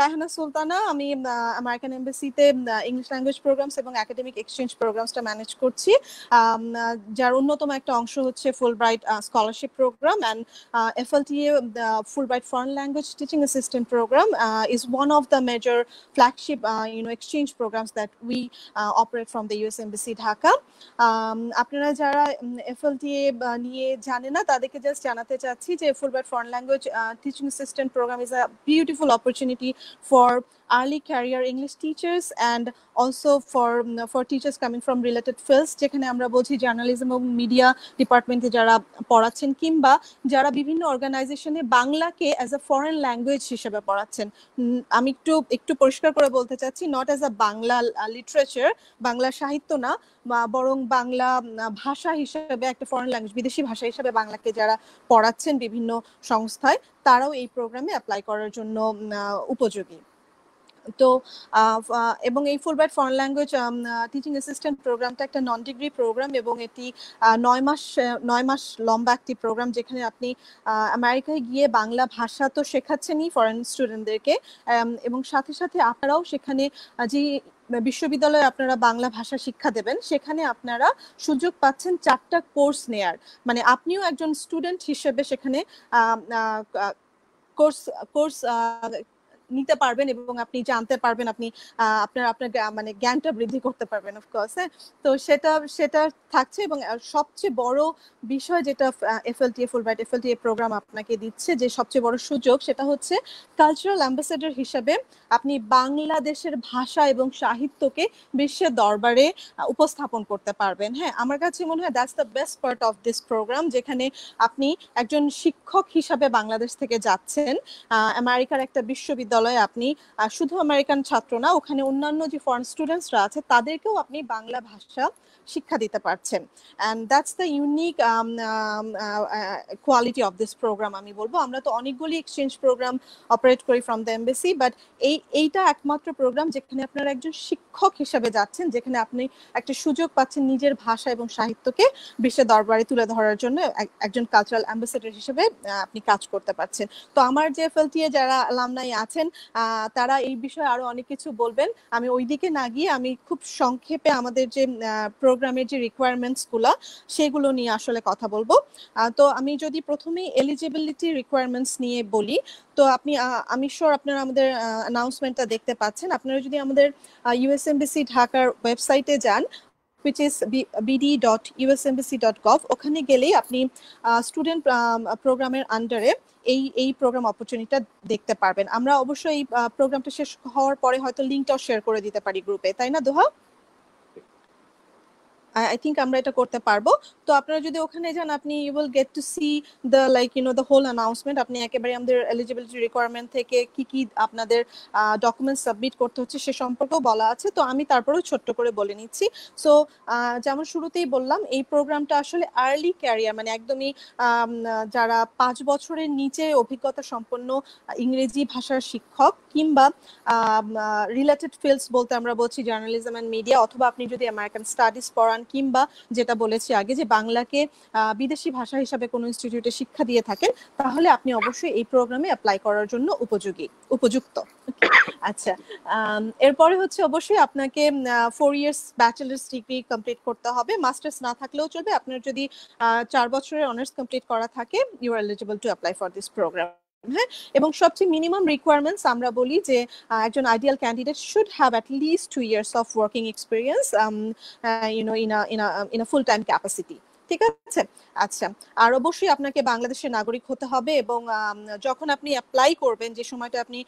রায়হানা সুলতানা, আমি আমেরিকান এমবাসিতে English language programs এবং একাডেমিক এক্সচেঞ্জ প্রোগ্রামসটা ম্যানেজ করছি। যার অন্যতম একটা অংশ হচ্ছে Fulbright scholarship program and FLTA Fulbright foreign language teaching assistant program is one of the major flagship you know exchange programs that we operate from the US embassy Dhaka. আপনারা যারা এফএলটিএ নিয়ে জানে না, তাদেরকে জাস্ট জানাতে চাচ্ছি যে Fulbright foreign language teaching assistant program is a beautiful opportunity for early career English teachers and also for um, for teachers coming from related fields যেখানে আমরা বলছি জার্নালিজম এবং মিডিয়া ডিপার্টমেন্টে যারা পড়াচ্ছেন কিংবা যারা বিভিন্ন অর্গানাইজেশনে বাংলাকে অ্যাজ আ ফরেন ল্যাঙ্গুয়েজ হিসেবে পড়াচ্ছেন। আমি একটু একটু পরিষ্কার করে বলতে চাচ্ছি not as a Bangla literature Bangla সাহিত্য না বরং বাংলা ভাষা হিসেবে একটা ফরেন ল্যাঙ্গুয়েজ বিদেশি ভাষা হিসেবে বাংলাকে যারা পড়াচ্ছেন বিভিন্ন সংস্থায় তারাও এই প্রোগ্রামে অ্যাপ্লাই করার জন্য উপযোগী। তো এবং এই Fulbright foreign language teaching assistant প্রোগ্রামটা একটা নন ডিগ্রি প্রোগ্রাম এবং এটি নয় মাস নয় মাস লম্বা একটি প্রোগ্রাম যেখানে আপনি আমেরিকায় গিয়ে বাংলা ভাষা তো শেখাচ্ছেনই ফরেন স্টুডেন্টদেরকে এবং সাথে সাথে আপনারাও সেখানে যে বিশ্ববিদ্যালয়ে আপনারা বাংলা ভাষা শিক্ষা দেবেন, সেখানে আপনারা সুযোগ পাচ্ছেন চারটা কোর্স নেয়ার। মানে আপনিও একজন স্টুডেন্ট হিসেবে সেখানে কোর্স কোর্স নিতে পারবেন এবং আপনি জানতে পারবেন, আপনি আপনার আপনার মানে জ্ঞানটা বৃদ্ধি করতে পারবেন অফকোর্স হ্যাঁ? তো সেটা সেটা থাকছে এবং সবচেয়ে বড় বিষয় যেটা এফএলটিএ ফুলব্রাইট এফএলটিএ প্রোগ্রাম আপনাকে দিচ্ছে, যে সবচেয়ে বড় সুযোগ সেটা হচ্ছে কালচারাল অ্যাম্বাসেডর হিসাবে আপনি বাংলাদেশের ভাষা এবং সাহিত্যকে বিশ্বের দরবারে উপস্থাপন করতে পারবেন হ্যাঁ? আমার কাছে মনে হয় that's the best part of this program যেখানে আপনি একজন শিক্ষক হিসাবে বাংলাদেশ থেকে যাচ্ছেন আমেরিকার একটা বিশ্ববিদ্যালয় বিশ্ববিদ্যালয়ে আপনি শুধু আমেরিকান ছাত্র না, ওখানে অন্যান্য যে ফরেন স্টুডেন্টসরা আছে, তাদেরকেও আপনি বাংলা ভাষা শিক্ষা দিতে পারছেন। And that's the unique quality of this program আমি বলব। আমরা তো অনেকগুলি এক্সচেঞ্জ প্রোগ্রাম অপারেট করি ফ্রম দ্য এম্বেসি বাট এই, এইটা একমাত্র প্রোগ্রাম যেখানে আপনার একজন শিক্ষক হিসেবে যাচ্ছেন, যেখানে আপনি একটা সুযোগ পাচ্ছেন নিজের ভাষা এবং সাহিত্যকে বিশ্বের দরবারে তুলে ধরার জন্য একজন কালচারাল অ্যাম্বাসেডর হিসেবে আপনি কাজ করতে পারছেন। তো আমার যে এফএলটিএ যারা লামনাই আছেন তারা এই বিষয়ে আরও অনেক কিছু বলবেন। আমি ওই দিকে না গিয়ে আমি খুব সংক্ষেপে আমাদের যে প্রোগ্রামের যে রিকোয়ারমেন্টসগুলো, সেগুলো নিয়ে আসলে কথা বলব। তো আমি যদি প্রথমেই এলিজিবিলিটি রিকোয়ারমেন্টস নিয়ে বলি তো আপনি আমি শিওর আপনারা আমাদের অ্যানাউন্সমেন্টটা দেখতে পাচ্ছেন। আপনারা যদি আমাদের ইউএসএমবিসি ঢাকার ওয়েবসাইটে যান, which is bd.usmbc.gov ওখানে গেলেই আপনি স্টুডেন্ট প্রোগ্রামের আন্ডারে এই এই প্রোগ্রাম অপরচুনিটিটা দেখতে পারবেন। আমরা অবশ্যই এই প্রোগ্রামটা শেষ হওয়ার পরে হয়তো লিঙ্কটাও শেয়ার করে দিতে পারি গ্রুপে তাই না, দোহা? আই থিঙ্ক আমরা এটা করতে পারব। তো আপনারা যদি ওখানে যান, আপনি you will get to see the like you know the whole announcement আপনি একেবারে আমাদের এলিজিবিলিটি রিকোয়ারমেন্ট থেকে কি কি আপনাদের ডকুমেন্ট সাবমিট করতে হচ্ছে সে সম্পর্কেও বলা আছে। তো আমি তারপরেও ছোট্ট করে বলে নিচ্ছি। সো যেমন শুরুতেই বললাম, এই প্রোগ্রামটা আসলে আর্লি ক্যারিয়ার মানে একদমই যারা পাঁচ বছরের নিচে অভিজ্ঞতা সম্পন্ন ইংরেজি ভাষার শিক্ষক কিংবা রিলেটেড ফিল্ডস বলতে আমরা বলছি জার্নালিজম অ্যান্ড মিডিয়া অথবা আপনি যদি আমেরিকান স্টাডিজ পড়ান কিংবা যেটা বলেছি আগে যে বাংলাকে বিদেশি ভাষা হিসাবে কোনো ইনস্টিটিউটে শিক্ষা দিয়ে থাকেন, তাহলে আপনি অবশ্যই এই প্রোগ্রামে অ্যাপ্লাই করার জন্য উপযোগী, উপযুক্ত। আচ্ছা এরপরে হচ্ছে অবশ্যই আপনাকে four years bachelors degree complete করতে হবে। মাস্টার্স না থাকলেও চলবে। আপনার যদি চার বছরের অনার্স কমপ্লিট করা থাকে you are eligible to apply for this program হ্যাঁ এবং সবচেয়ে মিনিমাম রিকোয়ারমেন্টস আমরা বলি যে একজন ideal candidate should have at least two years of working experience you know in in a full time capacity ঠিক আছে? আচ্ছা আর অবশ্যই আপনাকে বাংলাদেশের নাগরিক হতে হবে এবং যখন আপনি অ্যাপ্লাই করবেন, যে সময়টা আপনি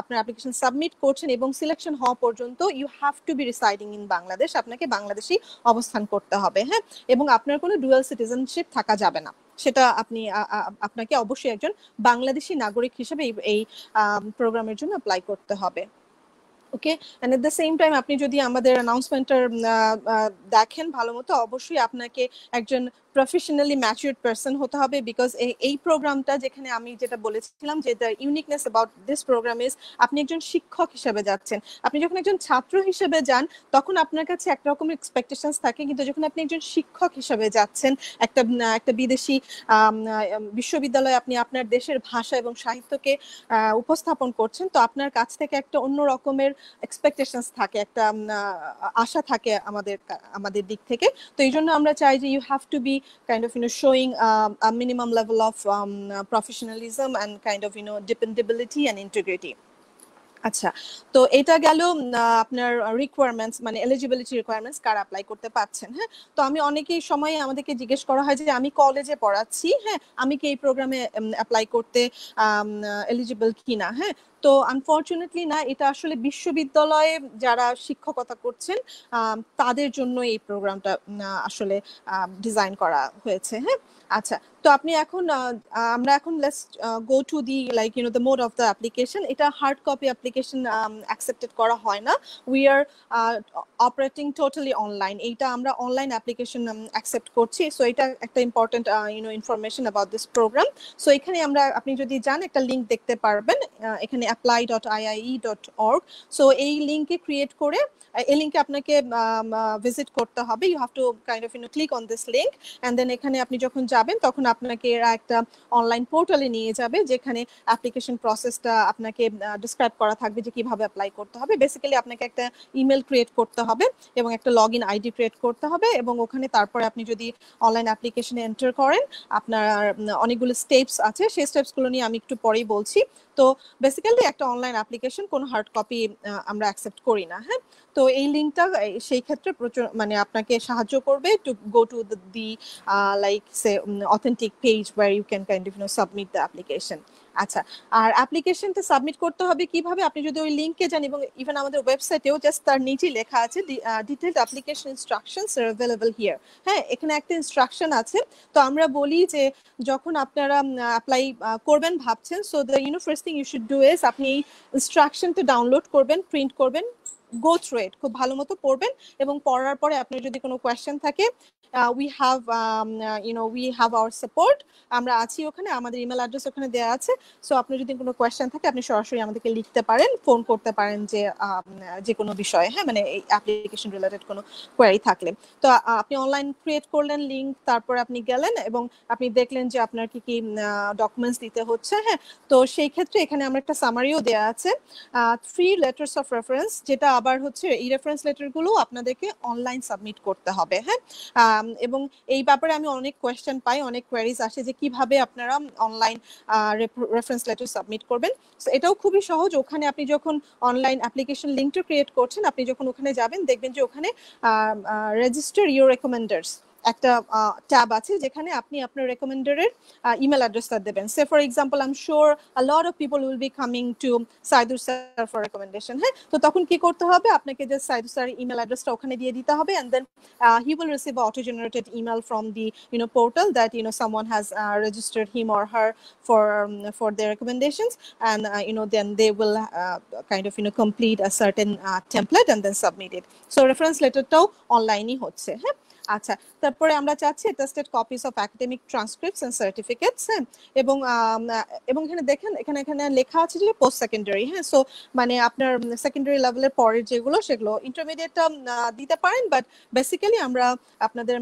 আপনার অ্যাপ্লিকেশন সাবমিট করছেন এবং সিলেকশন হওয়া পর্যন্ত you have to be residing in Bangladesh আপনাকে বাংলাদেশি অবস্থান করতে হবে হ্যাঁ? এবং আপনার কোনো ডুয়াল সিটিজেনশিপ থাকা যাবে না। সেটা আপনি আপনাকে অবশ্যই একজন বাংলাদেশি নাগরিক হিসেবে এই প্রোগ্রামের জন্য অ্যাপ্লাই করতে হবে। Okay? And at the same time আপনি যদি আমাদের অ্যানাউন্সমেন্টটার দেখেন ভালো মতো, অবশ্যই আপনাকে একজন প্রফেশনালি ম্যাচিউরড পার্সন হতে হবে বিকজ এই প্রোগ্রামটা যেখানে আমি যেটা বলেছিলাম যে the uniqueness about this program is আপনি একজন শিক্ষক হিসেবে যাচ্ছেন। আপনি যখন একজন ছাত্র হিসেবে যান, তখন আপনার কাছে একরকম এক্সপেকটেশনস থাকে, কিন্তু যখন আপনি একজন শিক্ষক হিসেবে যাচ্ছেন, একটা একটা বিদেশি বিশ্ববিদ্যালয়ে আপনি আপনার দেশের ভাষা এবং সাহিত্যকে উপস্থাপন করছেন, তো আপনার কাছ থেকে একটা অন্য রকমের এক্সপেকটেশনস থাকে, একটা আশা থাকে আমাদের আমাদের দিক থেকে। তো এই জন্য আমরা চাই যে you have to be kind of you know showing a minimum level of um, uh, professionalism and kind of you know dependability and integrity. আচ্ছা তো এটা গেল আপনার রিকোয়ারমেন্টস মানে এলিজিবিলিটি রিকোয়ারমেন্টস কার অ্যাপ্লাই করতে পাচ্ছেন হ্যাঁ? তো আমি অনেকেই সময় আমাদেরকে জিজ্ঞেস করা হয় যে আমি কলেজে পড়াচ্ছি হ্যাঁ? আমি কি এই প্রোগ্রামে অ্যাপ্লাই করতে এলিজিবল কিনা? হ্যাঁ? তো আনফর্চুনেটলি না, এটা আসলে বিশ্ববিদ্যালয়ে যারা শিক্ষকতা করছেন তাদের জন্য এই প্রোগ্রামটা আসলে ডিজাইন করা হয়েছে হ্যাঁ? আচ্ছা তো আপনি এখন আমরা এখন let's go to the like you know the mode of the application এটা হার্ড কপি অ্যাপ্লিকেশন অ্যাকসেপ্টেড করা হয় না। We are operating totally online এইটা আমরা অনলাইন অ্যাপ্লিকেশন অ্যাকসেপ্ট করছি। সো এটা একটা important you know information about this program so এখানে আমরা, আপনি যদি যান, একটা লিঙ্ক দেখতে পারবেন এখানে apply dot IIE dot org so এই লিঙ্কে ক্রিয়েট করে এই লিঙ্কে আপনাকে ভিজিট করতে হবে। You have to kind of you know click on this link and then এখানে আপনি যখন যাবেন, তখন আপনাকে এরা একটা অনলাইন পোর্টালে নিয়ে যাবে, যেখানে অ্যাপ্লিকেশন প্রসেসটা আপনাকে ডিসক্রাইব করা থাকবে যে কীভাবে অ্যাপ্লাই করতে হবে। বেসিক্যালি আপনাকে একটা ইমেল ক্রিয়েট করতে হবে। এবং একটা লগ ইন আইডি ক্রিয়েট করতে হবে এবং ওখানে তারপরে আপনি যদি অনলাইন অ্যাপ্লিকেশনে এন্টার করেন, আপনার অনেকগুলো স্টেপস আছে, সেই স্টেপসগুলো নিয়ে আমি একটু পরেই বলছি। তো বেসিক্যালি একটা অনলাইন অ্যাপ্লিকেশন কোনো হার্ড কপি আমরা অ্যাকসেপ্ট করি না হ্যাঁ? তো এই লিঙ্কটা সেই ক্ষেত্রে প্রচুর মানে আপনাকে সাহায্য করবে to go to the like say authentic page where you can kind of you know submit the application আচ্ছা আর অ্যাপ্লিকেশনটা সাবমিট করতে হবে কীভাবে? আপনি যদি ওই লিঙ্কে যান এবং ইভেন আমাদের ওয়েবসাইটেও জাস্ট তার নিচেই লেখা আছে detailed application instructions are available here হ্যাঁ এখানে একটা ইনস্ট্রাকশন আছে। তো আমরা বলি যে যখন আপনারা অ্যাপ্লাই করবেন, ভাবছেন so the you know first thing you should do is আপনি এই ইনস্ট্রাকশনটা ডাউনলোড করবেন প্রিন্ট করবেন গো থ্রু ইট খুব ভালো মতো পড়বেন এবং পড়ার পরে আপনার যদি কোনো কোয়েশ্চেন থাকে we have you know we have our support আমরা আছি ওখানে, আমাদের ইমেল অ্যাড্রেস ওখানে দেওয়া আছে। সো আপনার যদি কোনো কোয়েশ্চেন থাকে, আপনি সরাসরি আমাদেরকে লিখতে পারেন ফোন করতে পারেন যে যে কোনো বিষয়ে হ্যাঁ মানে এই অ্যাপ্লিকেশন রিলেটেড কোনো কোয়ারি থাকলে। তো আপনি অনলাইন ক্রিয়েট করলেন লিঙ্ক তারপর আপনি গেলেন এবং আপনি দেখলেন যে আপনার কি কি ডকুমেন্টস দিতে হচ্ছে হ্যাঁ। তো সেই ক্ষেত্রে এখানে আমরা একটা সামারিও দেওয়া আছে। থ্রি লেটার্স অফ রেফারেন্স যেটা আবার হচ্ছে এই রেফারেন্স লেটারগুলো আপনাদেরকে অনলাইন সাবমিট করতে হবে হ্যাঁ? এবং এই ব্যাপারে আমি অনেক কোয়েশ্চেন পাই, অনেক কোয়ারিজ আসে যে কীভাবে আপনারা অনলাইন রেফারেন্স লেটার সাবমিট করবেন। এটাও খুবই সহজ। ওখানে আপনি যখন অনলাইন অ্যাপ্লিকেশন লিঙ্কটা ক্রিয়েট করছেন, আপনি যখন ওখানে যাবেন, দেখবেন যে ওখানে রেজিস্টার ইউর রেকমেন্ডার্স একটা ট্যাব আছে যেখানে আপনি আপনার রেকমেন্ডারের ইমেল অ্যাড্রেসটা দেবেন। Say for example I am sure a lot of people will be coming to Saidur sir for recommendation হ্যাঁ? তো তখন কি করতে হবে? আপনাকে যে সাইদুর স্যার ইমেল অ্যাড্রেসটা ওখানে দিয়ে দিতে হবে and then he will receive auto generated email from the you know portal that you know someone has registered him or her for um, for their recommendations and uh, you know then they will uh, kind of you know complete a certain uh, template and then submit it. So reference letter টাও অনলাইনই হচ্ছে হ্যাঁ? আচ্ছা তারপরে আমরা চাচ্ছি tested copies of academic transcripts and certificates এবং এবং এখানে দেখেন, এখানে এখানে লেখা আছে যে পোস্ট সেকেন্ডারি হ্যাঁ সো মানে আপনার সেকেন্ডারি লেভেলের পরের যেগুলো, সেগুলো ইন্টারমিডিয়েটটা দিতে পারেন বাট বেসিক্যালি আমরা আপনাদের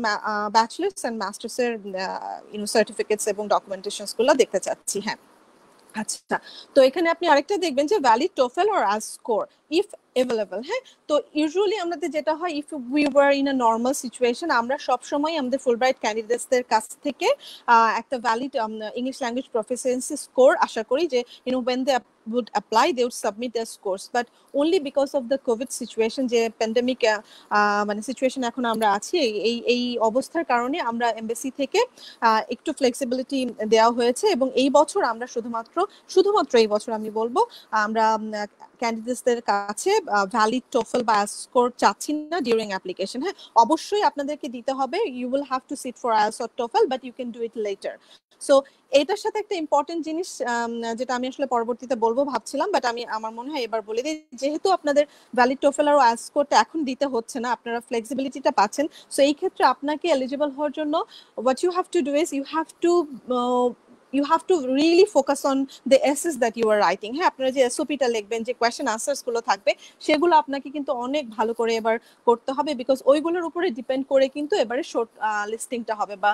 ব্যাচেলার্স অ্যান্ড মাস্টার্সের ইউনো সার্টিফিকেটস এবং ডকুমেন্টেশনসগুলো দেখতে চাচ্ছি হ্যাঁ। আচ্ছা তো এখানে আপনি আরেকটা দেখবেন যে ভ্যালিড টোফেল অর আস স্কোর ইফ অ্যাভেলেবল হ্যাঁ? তো ইউজুয়ালি আমাদের যেটা হয় if we were in a normal situation আমরা সবসময় আমাদের ফুল ব্রাইট ক্যান্ডিডেটসদের কাছ থেকে একটা valid English language proficiency score আশা করি যে you know when they would apply, they would submit their scores. But only because of the covid situation, যে প্যান্ডেমিক মানে সিচুয়েশন এখন আমরা আছি, এই এই অবস্থার কারণে আমরা এমবেসি থেকে একটু ফ্লেক্সিবিলিটি দেওয়া হয়েছে এবং এই বছর আমরা শুধুমাত্র শুধুমাত্র এই বছর আমি বলব, আমরা ক্যান্ডিডেটসদের কাছে ভ্যালিড টোফেল বা স্কোর চাচ্ছি না ডিউরিং অ্যাপ্লিকেশন হ্যাঁ? অবশ্যই আপনাদেরকে দিতে হবে। You will have to sit for আয়াস or TOEFL but you can do it later so এটার সাথে একটা ইম্পর্টেন্ট জিনিস যেটা আমি আসলে পরবর্তীতে বলব ভাবছিলাম বাট আমি, আমার মনে হয় এবার বলে দিই। যেহেতু আপনাদের ভ্যালিড টোফেল আর আস করতে এখন দিতে হচ্ছে না, আপনারা ফ্লেক্সিবিলিটিটা পাচ্ছেন সো এই ক্ষেত্রে আপনাকে এলিজিবল হওয়ার জন্য what you have to do is you have to you have to really focus on the essays that you are writing হ্যাঁ আপনারা যে এসওপিটা লিখবেন, যে কোয়েশ্চেন আনসার্সগুলো থাকবে, সেগুলো আপনাকে কিন্তু অনেক ভালো করে এবার করতে হবে বিকজ ওইগুলোর উপরে ডিপেন্ড করে কিন্তু এবারে শর্ট লিস্টিংটা হবে বা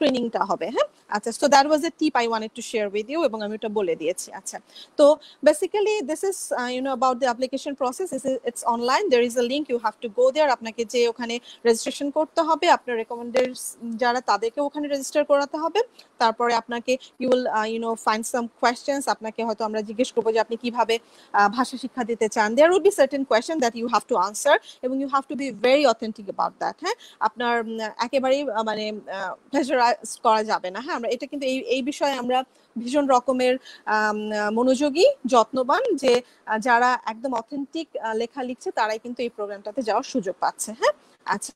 স্ক্রিনিংটা হবে হ্যাঁ? আচ্ছা so that was a tip I wanted to share with you এবং আমি ওটা বলে দিয়েছি আচ্ছা। তো basically this is you know about the application process it's online there is a link you have to go there আপনাকে যে ওখানে রেজিস্ট্রেশন করতে হবে, আপনার রেকমেন্ডেড যারা তাদেরকে ওখানে রেজিস্টার করাতে হবে, তারপরে আপনাকে you will you know find some questions আপনাকে হয়তো আমরা জিজ্ঞেস করব যে আপনি কীভাবে ভাষা শিক্ষা দিতে চান there would be certain question that you have to answer এবং you have to be very authentic about that হ্যাঁ? আপনার একেবারেই মানে প্লেজারাইজ করা যাবে না। হ্যাঁ আমরা, এটা কিন্তু এই এই বিষয়ে আমরা ভীষণ রকমের মনোযোগী, যত্নবান যে, যারা একদম অথেন্টিক লেখা লিখছে, তারাই কিন্তু এই প্রোগ্রামটাতে যাওয়ার সুযোগ পাচ্ছে। হ্যাঁ? আচ্ছা।